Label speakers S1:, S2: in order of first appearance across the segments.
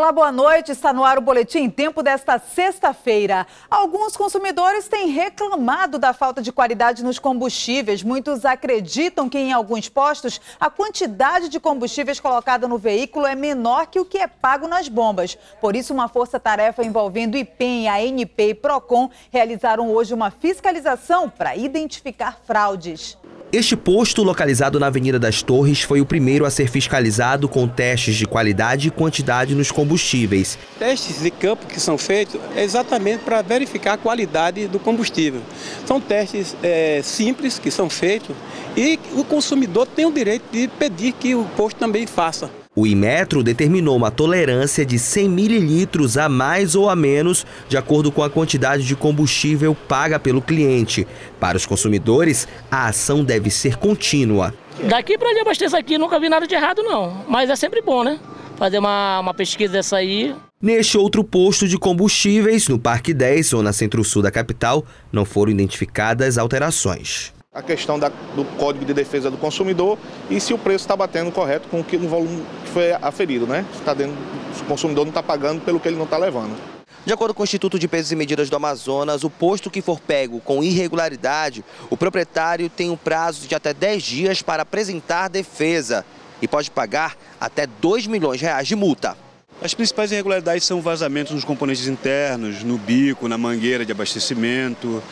S1: Olá, boa noite. Está no ar o Boletim Tempo desta sexta-feira. Alguns consumidores têm reclamado da falta de qualidade nos combustíveis. Muitos acreditam que em alguns postos a quantidade de combustíveis colocada no veículo é menor que o que é pago nas bombas. Por isso, uma força-tarefa envolvendo IPEM, ANP e PROCON realizaram hoje uma fiscalização para identificar fraudes.
S2: Este posto, localizado na Avenida das Torres, foi o primeiro a ser fiscalizado com testes de qualidade e quantidade nos combustíveis.
S3: Testes de campo que são feitos é exatamente para verificar a qualidade do combustível. São testes é, simples que são feitos e o consumidor tem o direito de pedir que o posto também faça.
S2: O Imetro determinou uma tolerância de 100 mililitros a mais ou a menos, de acordo com a quantidade de combustível paga pelo cliente. Para os consumidores, a ação deve ser contínua.
S4: Daqui para ali abastecer aqui, nunca vi nada de errado não, mas é sempre bom, né? Fazer uma, uma pesquisa dessa aí.
S2: Neste outro posto de combustíveis, no Parque 10, zona centro-sul da capital, não foram identificadas alterações
S5: a questão da, do Código de Defesa do Consumidor e se o preço está batendo correto com o, que, o volume que foi aferido, né? Se, tá dentro, se o consumidor não está pagando pelo que ele não está levando.
S2: De acordo com o Instituto de Pesos e Medidas do Amazonas, o posto que for pego com irregularidade, o proprietário tem um prazo de até 10 dias para apresentar defesa e pode pagar até 2 milhões de reais de multa.
S6: As principais irregularidades são vazamentos nos componentes internos, no bico, na mangueira de abastecimento,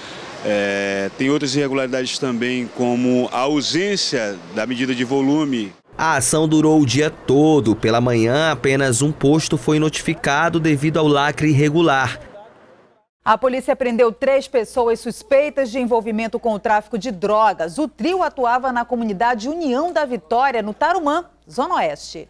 S6: é, tem outras irregularidades também, como a ausência da medida de volume.
S2: A ação durou o dia todo. Pela manhã, apenas um posto foi notificado devido ao lacre irregular.
S1: A polícia prendeu três pessoas suspeitas de envolvimento com o tráfico de drogas. O trio atuava na comunidade União da Vitória, no Tarumã, Zona Oeste.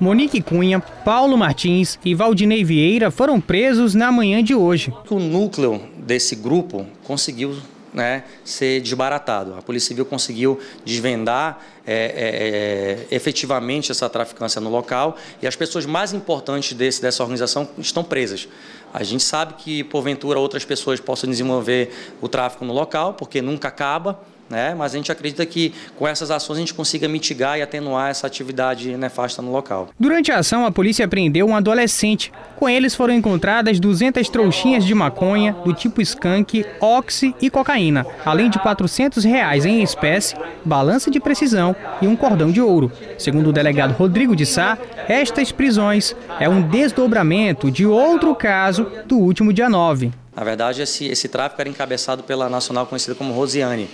S7: Monique Cunha, Paulo Martins e Valdinei Vieira foram presos na manhã de hoje.
S8: O núcleo desse grupo conseguiu né, ser desbaratado. A Polícia Civil conseguiu desvendar é, é, é, efetivamente essa traficância no local e as pessoas mais importantes desse, dessa organização estão presas. A gente sabe que, porventura, outras pessoas possam desenvolver o tráfico no local, porque nunca acaba né? mas a gente acredita que com essas ações a gente consiga mitigar e atenuar essa atividade nefasta no local.
S7: Durante a ação, a polícia apreendeu um adolescente. Com eles foram encontradas 200 trouxinhas de maconha do tipo skunk, oxi e cocaína, além de 400 reais em espécie, balança de precisão e um cordão de ouro. Segundo o delegado Rodrigo de Sá, estas prisões é um desdobramento de outro caso do último dia 9.
S8: Na verdade, esse, esse tráfico era encabeçado pela nacional conhecida como Rosiane.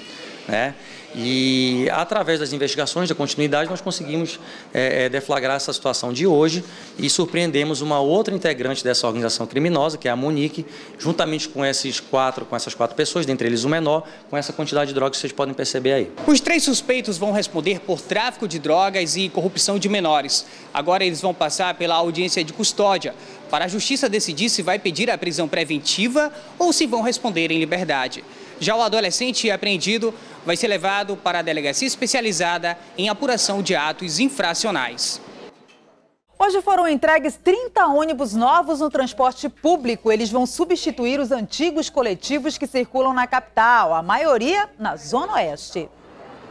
S8: Né? E através das investigações, da continuidade, nós conseguimos é, deflagrar essa situação de hoje e surpreendemos uma outra integrante dessa organização criminosa, que é a Monique, juntamente com esses quatro, com essas quatro pessoas, dentre eles o menor, com essa quantidade de drogas que vocês podem perceber aí.
S9: Os três suspeitos vão responder por tráfico de drogas e corrupção de menores. Agora eles vão passar pela audiência de custódia para a justiça decidir se vai pedir a prisão preventiva ou se vão responder em liberdade. Já o adolescente apreendido vai ser levado para a delegacia especializada em apuração de atos infracionais.
S1: Hoje foram entregues 30 ônibus novos no transporte público. Eles vão substituir os antigos coletivos que circulam na capital, a maioria na Zona Oeste.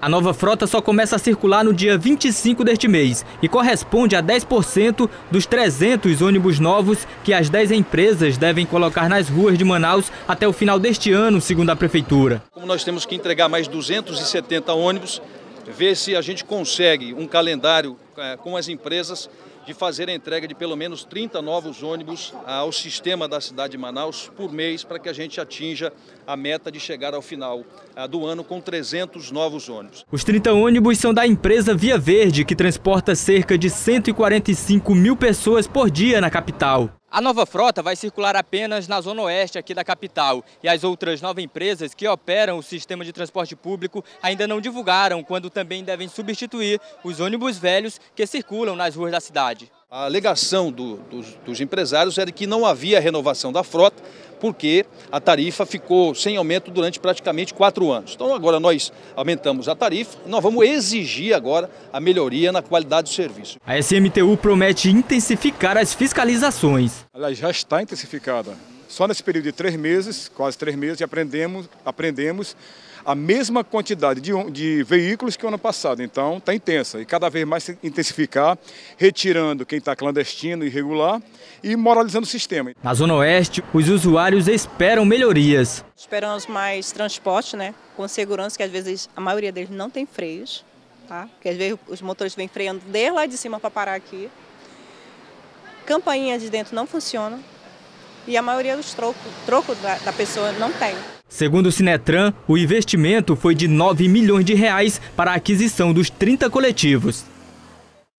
S10: A nova frota só começa a circular no dia 25 deste mês e corresponde a 10% dos 300 ônibus novos que as 10 empresas devem colocar nas ruas de Manaus até o final deste ano, segundo a Prefeitura.
S11: Como nós temos que entregar mais 270 ônibus, ver se a gente consegue um calendário é, com as empresas de fazer a entrega de pelo menos 30 novos ônibus ao sistema da cidade de Manaus por mês para que a gente atinja a meta de chegar ao final do ano com 300 novos ônibus.
S10: Os 30 ônibus são da empresa Via Verde, que transporta cerca de 145 mil pessoas por dia na capital.
S12: A nova frota vai circular apenas na zona oeste aqui da capital e as outras nove empresas que operam o sistema de transporte público ainda não divulgaram quando também devem substituir os ônibus velhos que circulam nas ruas da cidade.
S11: A alegação do, dos, dos empresários era que não havia renovação da frota, porque a tarifa ficou sem aumento durante praticamente quatro anos. Então agora nós aumentamos a tarifa e nós vamos exigir agora a melhoria na qualidade do serviço.
S10: A SMTU promete intensificar as fiscalizações.
S13: Ela já está intensificada. Só nesse período de três meses, quase três meses, aprendemos, aprendemos a mesma quantidade de, de veículos que o ano passado. Então, está intensa e cada vez mais se intensificar, retirando quem está clandestino, irregular e moralizando o sistema.
S10: Na Zona Oeste, os usuários esperam melhorias.
S14: Esperamos mais transporte, né? Com segurança, que às vezes a maioria deles não tem freios, tá? Porque às vezes os motores vêm freando desde lá de cima para parar aqui. Campainha de dentro não funciona e a maioria dos trocos troco da, da pessoa não tem.
S10: Segundo o Sinetran, o investimento foi de 9 milhões de reais para a aquisição dos 30 coletivos.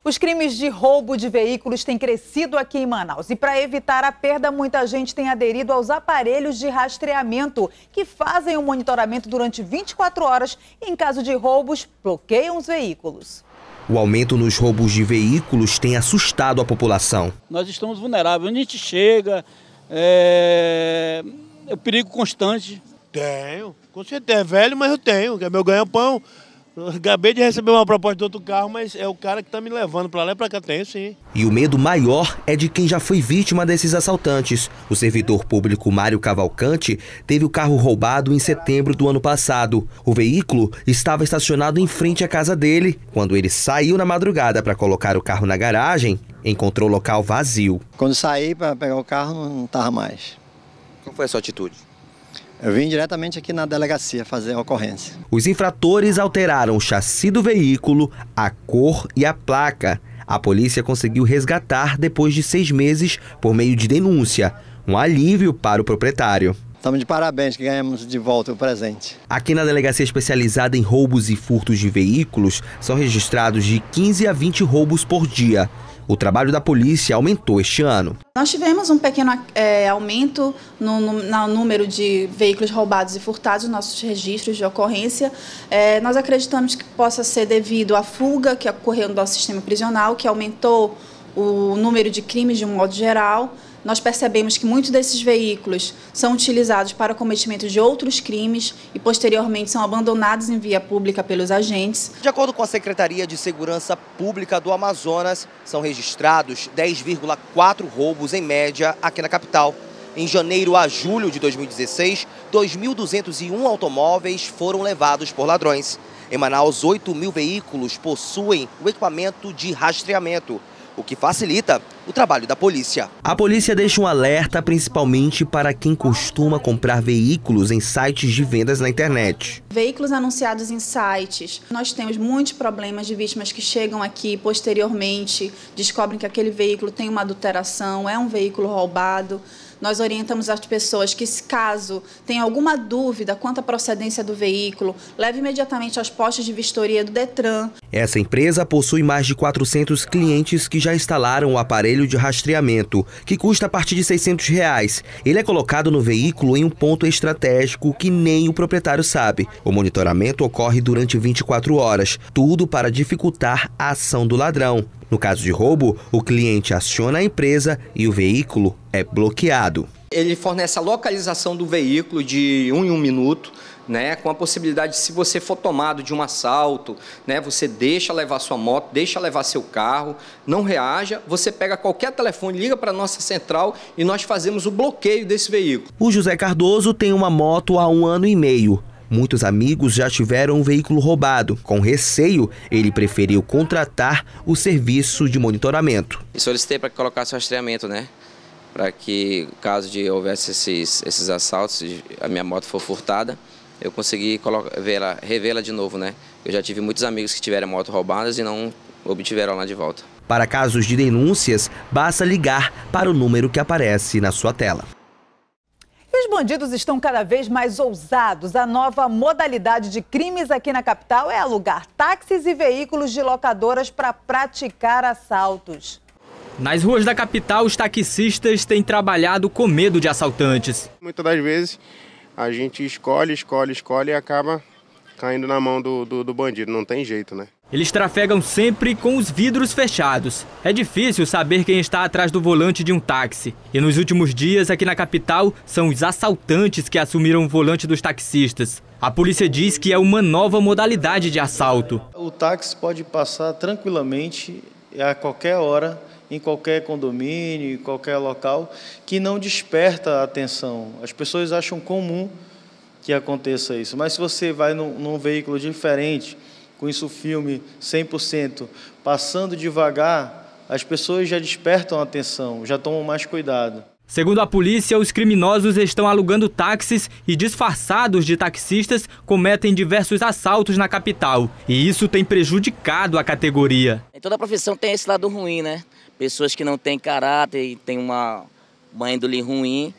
S1: Os crimes de roubo de veículos têm crescido aqui em Manaus. E para evitar a perda, muita gente tem aderido aos aparelhos de rastreamento, que fazem o monitoramento durante 24 horas e, em caso de roubos, bloqueiam os veículos.
S2: O aumento nos roubos de veículos tem assustado a população.
S15: Nós estamos vulneráveis. Onde a gente chega, é, é o perigo constante.
S16: Tenho, com certeza. É velho, mas eu tenho, que é meu ganha-pão. Acabei de receber uma proposta de outro carro, mas é o cara que está me levando para lá e para cá. Tenho sim.
S2: E o medo maior é de quem já foi vítima desses assaltantes. O servidor público Mário Cavalcante teve o carro roubado em setembro do ano passado. O veículo estava estacionado em frente à casa dele. Quando ele saiu na madrugada para colocar o carro na garagem, encontrou o local vazio.
S17: Quando saí para pegar o carro, não estava mais.
S2: Qual foi a sua atitude?
S17: Eu vim diretamente aqui na delegacia fazer a ocorrência.
S2: Os infratores alteraram o chassi do veículo, a cor e a placa. A polícia conseguiu resgatar depois de seis meses por meio de denúncia. Um alívio para o proprietário.
S17: Estamos de parabéns que ganhamos de volta o presente.
S2: Aqui na delegacia especializada em roubos e furtos de veículos, são registrados de 15 a 20 roubos por dia. O trabalho da polícia aumentou este ano.
S18: Nós tivemos um pequeno é, aumento no, no, no, número de veículos roubados e furtados nos nossos registros de ocorrência. É, nós acreditamos que possa ser devido à fuga que ocorreu no nosso sistema prisional, que aumentou o número de crimes de um modo geral nós percebemos que muitos desses veículos são utilizados para o cometimento de outros crimes e posteriormente são abandonados em via pública pelos agentes.
S2: De acordo com a Secretaria de Segurança Pública do Amazonas, são registrados 10,4 roubos em média aqui na capital. Em janeiro a julho de 2016, 2.201 automóveis foram levados por ladrões. Em Manaus, 8 mil veículos possuem o equipamento de rastreamento o que facilita o trabalho da polícia. A polícia deixa um alerta principalmente para quem costuma comprar veículos em sites de vendas na internet.
S18: Veículos anunciados em sites. Nós temos muitos problemas de vítimas que chegam aqui posteriormente, descobrem que aquele veículo tem uma adulteração, é um veículo roubado. Nós orientamos as pessoas que, se caso tenha alguma dúvida quanto à procedência do veículo, leve imediatamente aos postos de vistoria do Detran.
S2: Essa empresa possui mais de 400 clientes que já instalaram o aparelho de rastreamento, que custa a partir de 600 reais. Ele é colocado no veículo em um ponto estratégico que nem o proprietário sabe. O monitoramento ocorre durante 24 horas, tudo para dificultar a ação do ladrão. No caso de roubo, o cliente aciona a empresa e o veículo é bloqueado.
S19: Ele fornece a localização do veículo de um em um minuto, né, com a possibilidade, se você for tomado de um assalto, né, você deixa levar sua moto, deixa levar seu carro, não reaja, você pega qualquer telefone, liga para a nossa central e nós fazemos o bloqueio desse veículo.
S2: O José Cardoso tem uma moto há um ano e meio. Muitos amigos já tiveram um veículo roubado. Com receio, ele preferiu contratar o serviço de monitoramento.
S20: E solicitei para que colocasse o rastreamento, né? Para que, caso de houvesse esses, esses assaltos, a minha moto for furtada, eu consegui revê-la de novo, né? Eu já tive muitos amigos que tiveram moto roubadas e não obtiveram lá de volta.
S2: Para casos de denúncias, basta ligar para o número que aparece na sua tela.
S1: Os bandidos estão cada vez mais ousados. A nova modalidade de crimes aqui na capital é alugar táxis e veículos de locadoras para praticar assaltos.
S10: Nas ruas da capital, os taxistas têm trabalhado com medo de assaltantes.
S21: Muitas das vezes a gente escolhe, escolhe, escolhe e acaba caindo na mão do, do, do bandido. Não tem jeito, né?
S10: Eles trafegam sempre com os vidros fechados. É difícil saber quem está atrás do volante de um táxi. E nos últimos dias, aqui na capital, são os assaltantes que assumiram o volante dos taxistas. A polícia diz que é uma nova modalidade de assalto.
S22: O táxi pode passar tranquilamente a qualquer hora, em qualquer condomínio, em qualquer local, que não desperta a atenção. As pessoas acham comum que aconteça isso. Mas se você vai num, num veículo diferente, com isso filme 100%, passando devagar, as pessoas já despertam a atenção, já tomam mais cuidado.
S10: Segundo a polícia, os criminosos estão alugando táxis e, disfarçados de taxistas, cometem diversos assaltos na capital. E isso tem prejudicado a categoria.
S23: Toda profissão tem esse lado ruim, né? Pessoas que não têm caráter e têm uma, uma índole ruim,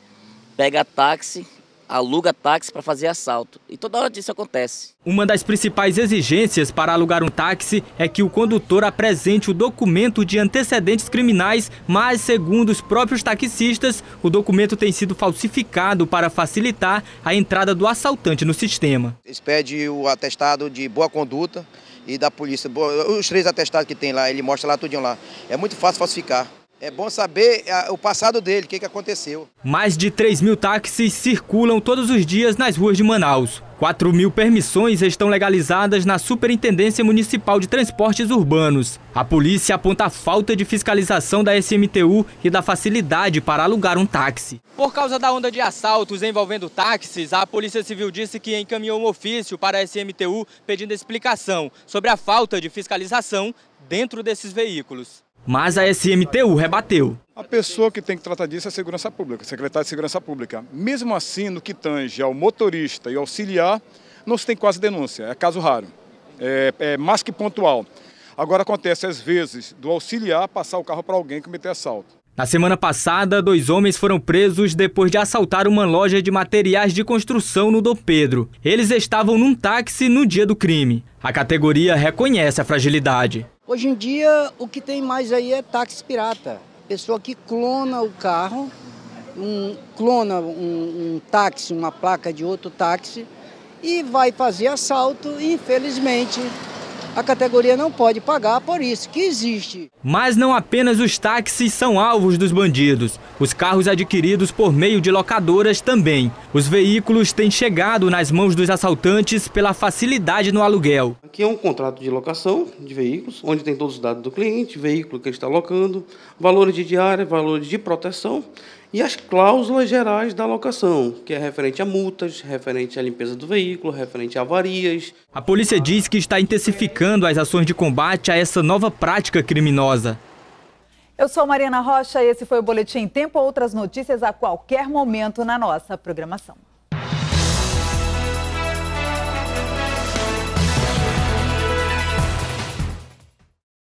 S23: pega táxi aluga táxi para fazer assalto. E toda hora disso acontece.
S10: Uma das principais exigências para alugar um táxi é que o condutor apresente o documento de antecedentes criminais, mas, segundo os próprios taxistas, o documento tem sido falsificado para facilitar a entrada do assaltante no sistema.
S24: Eles pedem o atestado de boa conduta e da polícia. Os três atestados que tem lá, ele mostra lá tudinho lá. É muito fácil falsificar. É bom saber o passado dele, o que, que aconteceu.
S10: Mais de 3 mil táxis circulam todos os dias nas ruas de Manaus. 4 mil permissões estão legalizadas na Superintendência Municipal de Transportes Urbanos. A polícia aponta a falta de fiscalização da SMTU e da facilidade para alugar um táxi.
S12: Por causa da onda de assaltos envolvendo táxis, a Polícia Civil disse que encaminhou um ofício para a SMTU pedindo explicação sobre a falta de fiscalização dentro desses veículos.
S10: Mas a SMTU rebateu.
S13: A pessoa que tem que tratar disso é a Segurança Pública, Secretário de Segurança Pública. Mesmo assim, no que tange ao motorista e auxiliar, não se tem quase denúncia, é caso raro, é, é mais que pontual. Agora acontece às vezes do auxiliar passar o carro para alguém cometer assalto.
S10: Na semana passada, dois homens foram presos depois de assaltar uma loja de materiais de construção no Dom Pedro. Eles estavam num táxi no dia do crime. A categoria reconhece a fragilidade.
S25: Hoje em dia, o que tem mais aí é táxi pirata. Pessoa que clona o carro, um, clona um, um táxi, uma placa de outro táxi e vai fazer assalto infelizmente, a categoria não pode pagar por isso, que existe.
S10: Mas não apenas os táxis são alvos dos bandidos. Os carros adquiridos por meio de locadoras também. Os veículos têm chegado nas mãos dos assaltantes pela facilidade no aluguel.
S26: Aqui é um contrato de locação de veículos, onde tem todos os dados do cliente, veículo que ele está locando, valores de diária, valores de proteção e as cláusulas gerais da locação, que é referente a multas, referente à limpeza do veículo, referente a avarias.
S10: A polícia diz que está intensificando as ações de combate a essa nova prática criminosa.
S1: Eu sou Mariana Rocha e esse foi o Boletim Tempo. Outras notícias a qualquer momento na nossa programação.